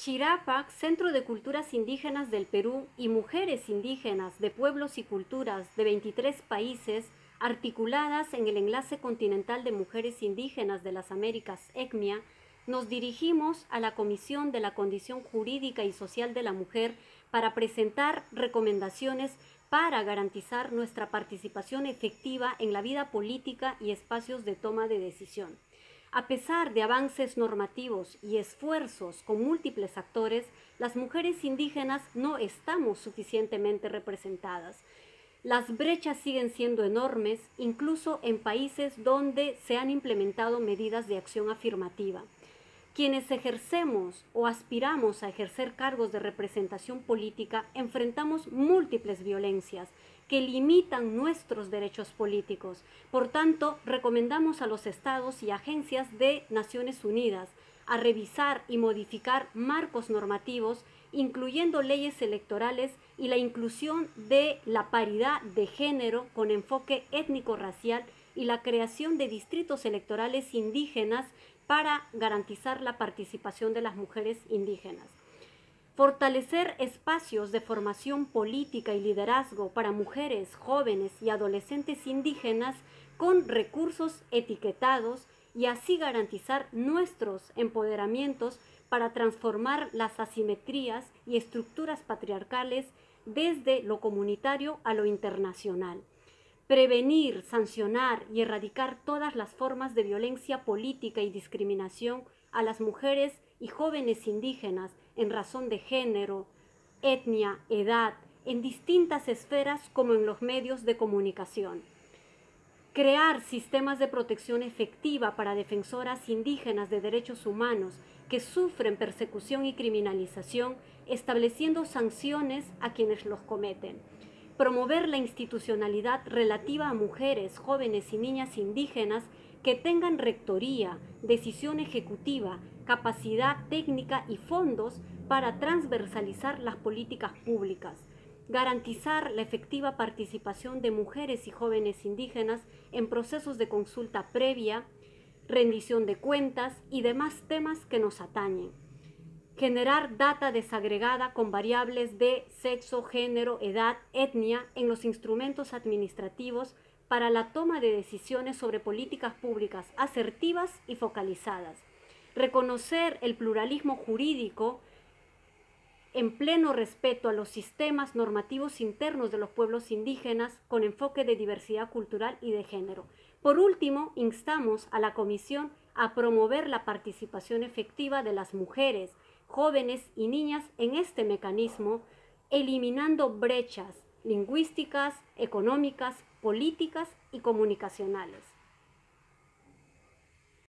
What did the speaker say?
Chirapac, Centro de Culturas Indígenas del Perú y mujeres indígenas de pueblos y culturas de 23 países, articuladas en el Enlace Continental de Mujeres Indígenas de las Américas, ECMIA, nos dirigimos a la Comisión de la Condición Jurídica y Social de la Mujer para presentar recomendaciones para garantizar nuestra participación efectiva en la vida política y espacios de toma de decisión. A pesar de avances normativos y esfuerzos con múltiples actores, las mujeres indígenas no estamos suficientemente representadas. Las brechas siguen siendo enormes, incluso en países donde se han implementado medidas de acción afirmativa. Quienes ejercemos o aspiramos a ejercer cargos de representación política enfrentamos múltiples violencias que limitan nuestros derechos políticos. Por tanto, recomendamos a los estados y agencias de Naciones Unidas a revisar y modificar marcos normativos, incluyendo leyes electorales y la inclusión de la paridad de género con enfoque étnico-racial y la creación de distritos electorales indígenas para garantizar la participación de las mujeres indígenas. Fortalecer espacios de formación política y liderazgo para mujeres, jóvenes y adolescentes indígenas con recursos etiquetados y así garantizar nuestros empoderamientos para transformar las asimetrías y estructuras patriarcales desde lo comunitario a lo internacional. Prevenir, sancionar y erradicar todas las formas de violencia política y discriminación a las mujeres y jóvenes indígenas en razón de género, etnia, edad, en distintas esferas como en los medios de comunicación. Crear sistemas de protección efectiva para defensoras indígenas de derechos humanos que sufren persecución y criminalización, estableciendo sanciones a quienes los cometen promover la institucionalidad relativa a mujeres, jóvenes y niñas indígenas que tengan rectoría, decisión ejecutiva, capacidad técnica y fondos para transversalizar las políticas públicas, garantizar la efectiva participación de mujeres y jóvenes indígenas en procesos de consulta previa, rendición de cuentas y demás temas que nos atañen generar data desagregada con variables de sexo, género, edad, etnia en los instrumentos administrativos para la toma de decisiones sobre políticas públicas asertivas y focalizadas. Reconocer el pluralismo jurídico en pleno respeto a los sistemas normativos internos de los pueblos indígenas con enfoque de diversidad cultural y de género. Por último, instamos a la Comisión a promover la participación efectiva de las mujeres, jóvenes y niñas en este mecanismo, eliminando brechas lingüísticas, económicas, políticas y comunicacionales.